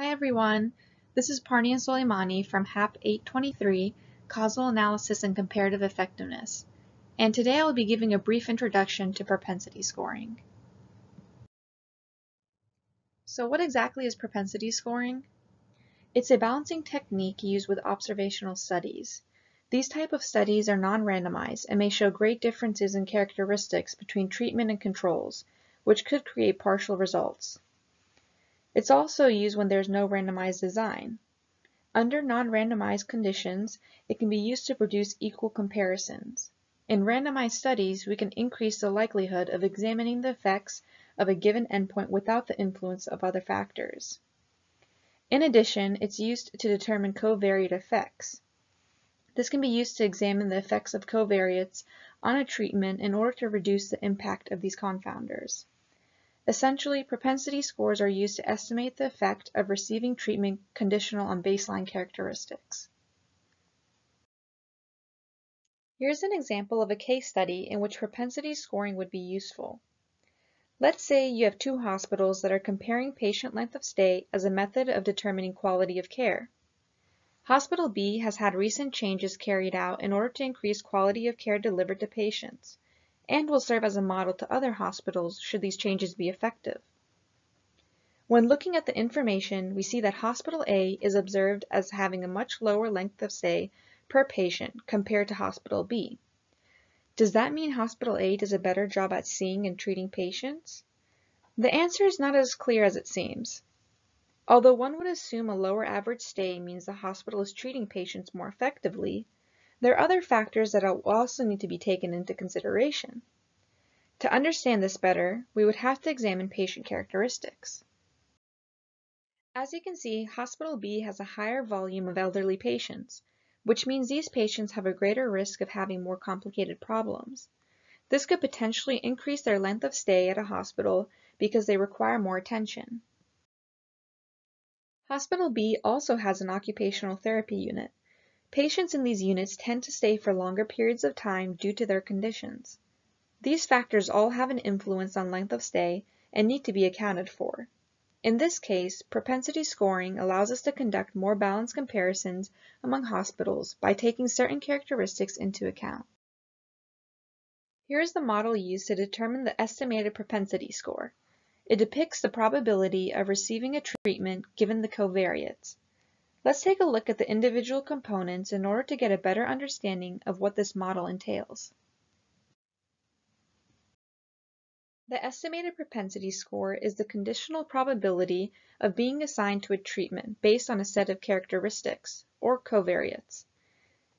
Hi everyone, this is Parnia Soleimani from HAP 823, Causal Analysis and Comparative Effectiveness, and today I will be giving a brief introduction to propensity scoring. So what exactly is propensity scoring? It's a balancing technique used with observational studies. These type of studies are non-randomized and may show great differences in characteristics between treatment and controls, which could create partial results. It's also used when there's no randomized design. Under non-randomized conditions, it can be used to produce equal comparisons. In randomized studies, we can increase the likelihood of examining the effects of a given endpoint without the influence of other factors. In addition, it's used to determine covariate effects. This can be used to examine the effects of covariates on a treatment in order to reduce the impact of these confounders. Essentially, propensity scores are used to estimate the effect of receiving treatment conditional on baseline characteristics. Here's an example of a case study in which propensity scoring would be useful. Let's say you have two hospitals that are comparing patient length of stay as a method of determining quality of care. Hospital B has had recent changes carried out in order to increase quality of care delivered to patients and will serve as a model to other hospitals should these changes be effective. When looking at the information, we see that Hospital A is observed as having a much lower length of stay per patient compared to Hospital B. Does that mean Hospital A does a better job at seeing and treating patients? The answer is not as clear as it seems. Although one would assume a lower average stay means the hospital is treating patients more effectively, there are other factors that also need to be taken into consideration. To understand this better, we would have to examine patient characteristics. As you can see, Hospital B has a higher volume of elderly patients, which means these patients have a greater risk of having more complicated problems. This could potentially increase their length of stay at a hospital because they require more attention. Hospital B also has an occupational therapy unit, Patients in these units tend to stay for longer periods of time due to their conditions. These factors all have an influence on length of stay and need to be accounted for. In this case, propensity scoring allows us to conduct more balanced comparisons among hospitals by taking certain characteristics into account. Here is the model used to determine the estimated propensity score. It depicts the probability of receiving a treatment given the covariates. Let's take a look at the individual components in order to get a better understanding of what this model entails. The estimated propensity score is the conditional probability of being assigned to a treatment based on a set of characteristics, or covariates.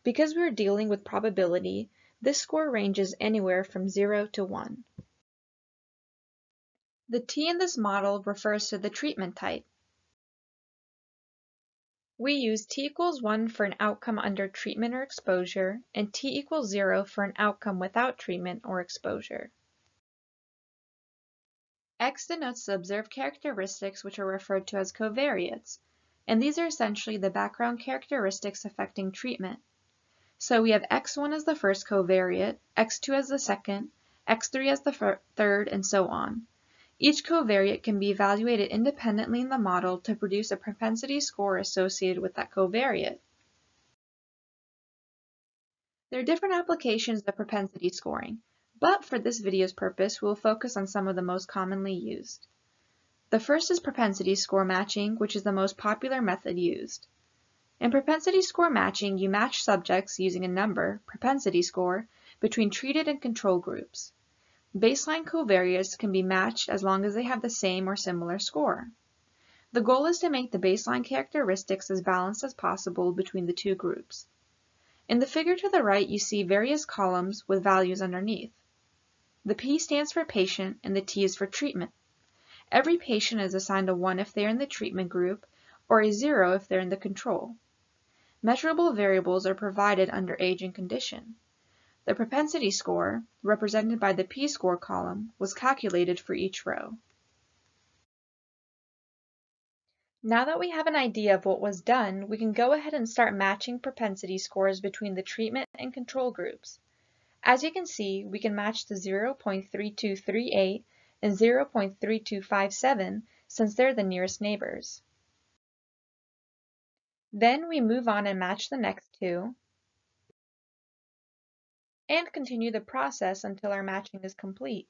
Because we are dealing with probability, this score ranges anywhere from 0 to 1. The T in this model refers to the treatment type, we use t equals 1 for an outcome under treatment or exposure, and t equals 0 for an outcome without treatment or exposure. X denotes the observed characteristics which are referred to as covariates, and these are essentially the background characteristics affecting treatment. So we have x1 as the first covariate, x2 as the second, x3 as the third, and so on. Each covariate can be evaluated independently in the model to produce a propensity score associated with that covariate. There are different applications of propensity scoring, but for this video's purpose, we'll focus on some of the most commonly used. The first is propensity score matching, which is the most popular method used. In propensity score matching, you match subjects using a number, propensity score, between treated and control groups. Baseline covariates can be matched as long as they have the same or similar score. The goal is to make the baseline characteristics as balanced as possible between the two groups. In the figure to the right, you see various columns with values underneath. The P stands for patient and the T is for treatment. Every patient is assigned a 1 if they are in the treatment group or a 0 if they're in the control. Measurable variables are provided under age and condition. The propensity score, represented by the p-score column, was calculated for each row. Now that we have an idea of what was done, we can go ahead and start matching propensity scores between the treatment and control groups. As you can see, we can match the 0.3238 and 0.3257 since they're the nearest neighbors. Then we move on and match the next two, and continue the process until our matching is complete.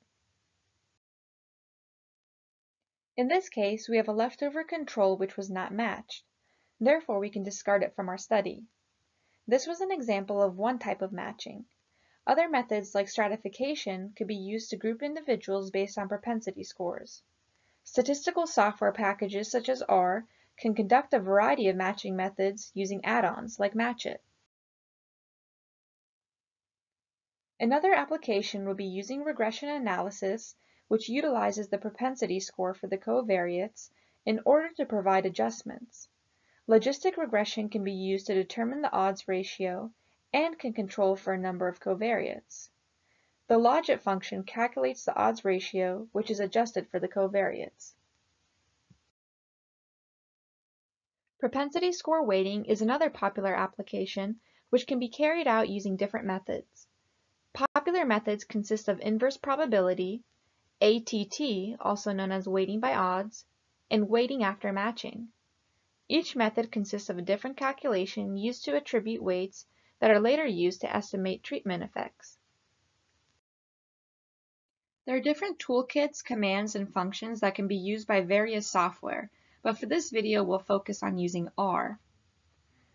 In this case, we have a leftover control which was not matched. Therefore, we can discard it from our study. This was an example of one type of matching. Other methods like stratification could be used to group individuals based on propensity scores. Statistical software packages such as R can conduct a variety of matching methods using add-ons like Matchit. Another application would be using regression analysis which utilizes the propensity score for the covariates in order to provide adjustments. Logistic regression can be used to determine the odds ratio and can control for a number of covariates. The logit function calculates the odds ratio, which is adjusted for the covariates. Propensity score weighting is another popular application which can be carried out using different methods. Popular methods consist of inverse probability, ATT, also known as weighting by odds, and weighting after matching. Each method consists of a different calculation used to attribute weights that are later used to estimate treatment effects. There are different toolkits, commands, and functions that can be used by various software, but for this video we'll focus on using R.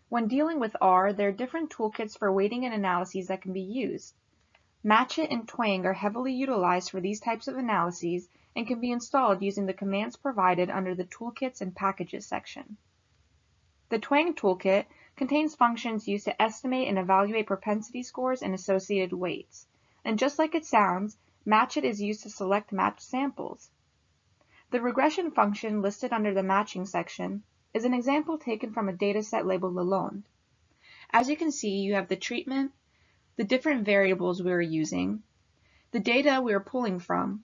When dealing with R, there are different toolkits for weighting and analyses that can be used. Matchit and Twang are heavily utilized for these types of analyses and can be installed using the commands provided under the Toolkits and Packages section. The Twang toolkit contains functions used to estimate and evaluate propensity scores and associated weights. And just like it sounds, Matchit is used to select matched samples. The regression function listed under the matching section is an example taken from a dataset labeled Lalonde. As you can see, you have the treatment, the different variables we are using, the data we are pulling from,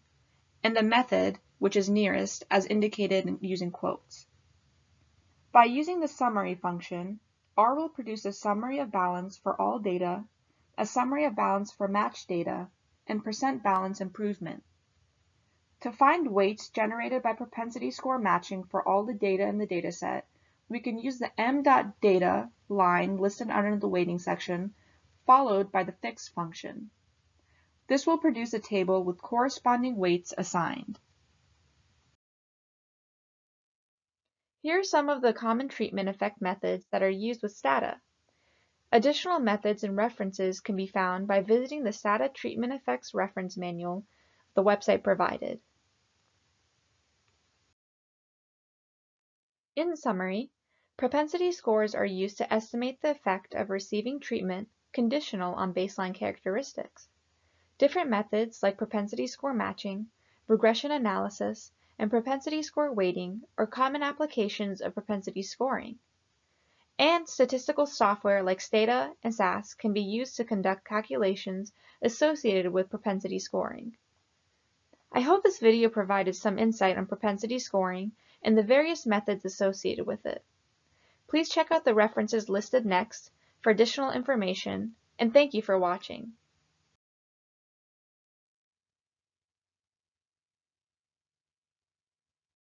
and the method, which is nearest, as indicated using quotes. By using the summary function, R will produce a summary of balance for all data, a summary of balance for matched data, and percent balance improvement. To find weights generated by propensity score matching for all the data in the dataset, we can use the m.data line listed under the weighting section, followed by the fix function. This will produce a table with corresponding weights assigned. Here are some of the common treatment effect methods that are used with STATA. Additional methods and references can be found by visiting the STATA Treatment Effects Reference Manual, the website provided. In summary, propensity scores are used to estimate the effect of receiving treatment conditional on baseline characteristics. Different methods like propensity score matching, regression analysis, and propensity score weighting are common applications of propensity scoring. And statistical software like Stata and SAS can be used to conduct calculations associated with propensity scoring. I hope this video provided some insight on propensity scoring and the various methods associated with it. Please check out the references listed next for additional information, and thank you for watching.